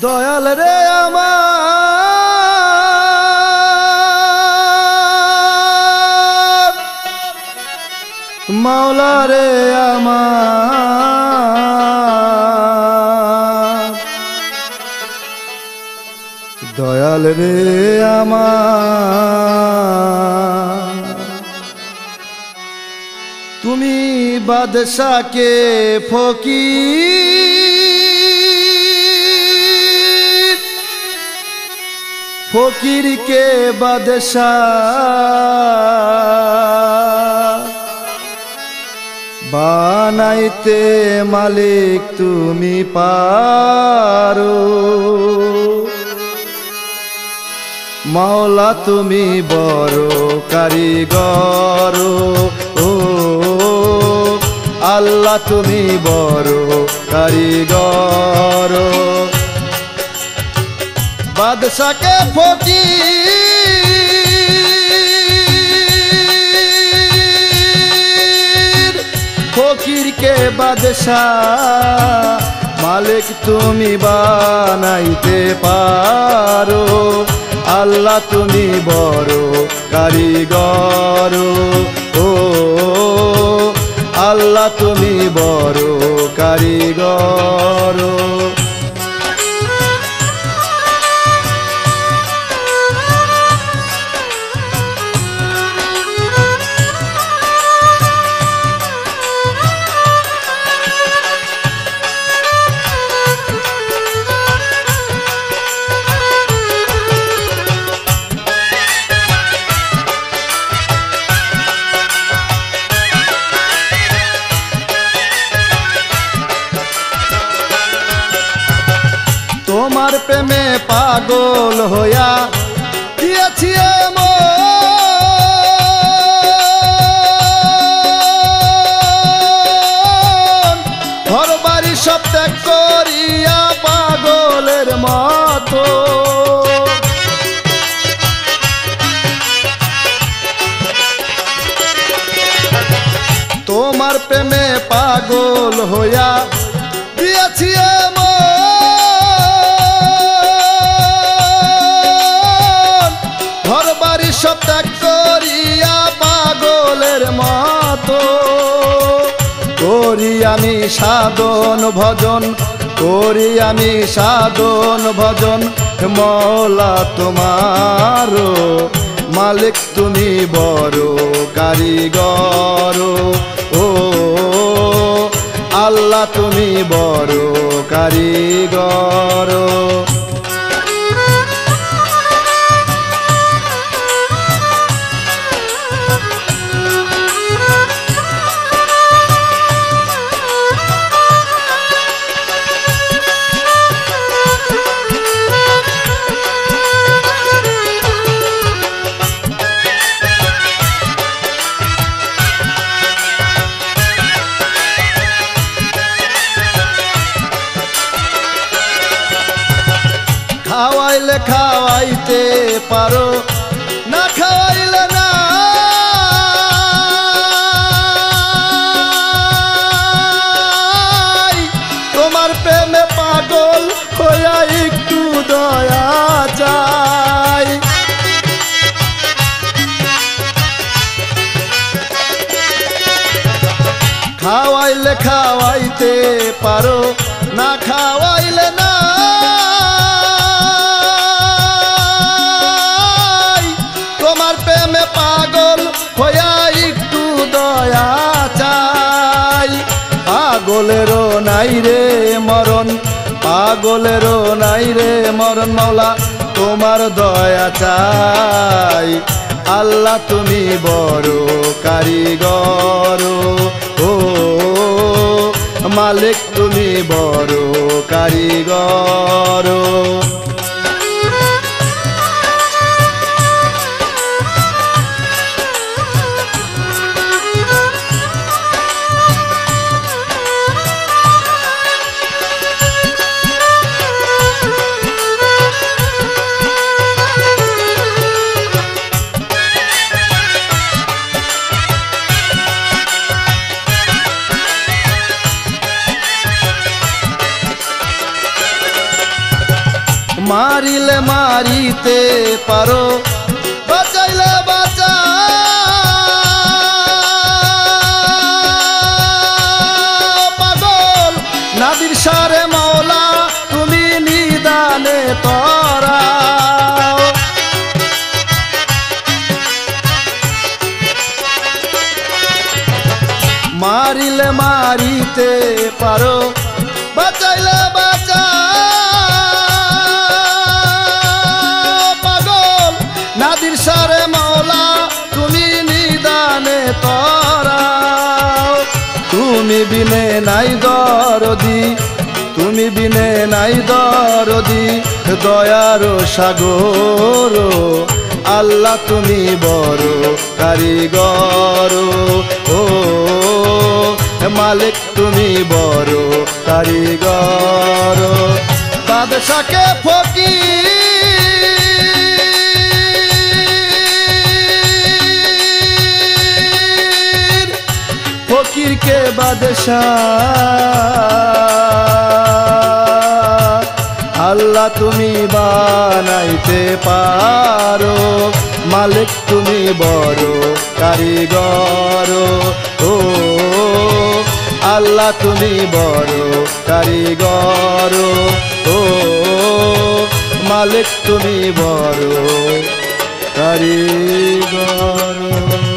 দয়াল রে আমার। মাওলা রে আমার। দয়াল রে আমার। তুমি বাদশাকে ফকির। ফকিরকে বাদশাহ বানাইতে মালিক তুমি পারো। মাওলা তুমি বড় কারিগর। ও, আল্লাহ তুমি বড় কারিগর। বাদশাকে ফকির ফকিরকে বাদশাহ মালিক তুমি বানাইতে পারো। আল্লাহ তুমি বড় কারিগর। ও, আল্লাহ তুমি বড় তোমার প্রেমে পাগল হইয়া দিয়েছি ঘর বাড়ি সব ত্যাগ করিয়া পাগলের মতো। তোমার প্রেমে পাগল হইয়া সাধন ভজন, করি আমি সাধন ভজন। মৌলা তোমার, মালিক তুমি বড় কারিগর। ও, আল্লাহ তুমি বড় খাওয়াইলে খাওয়াইতে পারো, না খাওয়াইলে না। তোমার প্রেমে পাগল হইয়া একটু দয়া চাই। খাওয়াইলে খাওয়াইতে পারো, না খাওয়াইলে না। নাই রে মরণ, পাগলেরও নাই রে মরণ মাওলা, তোমার দয়া চাই। আল্লাহ তুমি বড় কারিগর, ও মালিক তুমি বড় কারিগর। মারিলে মারিতে পারো, বাঁচাইলে বাঁচা পাগল নাদির সারে মাওলা, তুমি নিদানে তরা মারিলে মারিতে পারো বিনে নাই দরদি, তুমি বিনে নাই দরদি, দয়ার সাগর, আল্লাহ তুমি বড় কারিগর, ও মালিক তুমি বড় কারিগর। বাদশাকে ফকি ফকিরকে বাদশাহ। আল্লাহ তুমি বানাইতে পারো, মালিক তুমি বড় কারিগর। ও, আল্লাহ তুমি বড় কারিগর। ও, মালিক তুমি বড় কারিগর।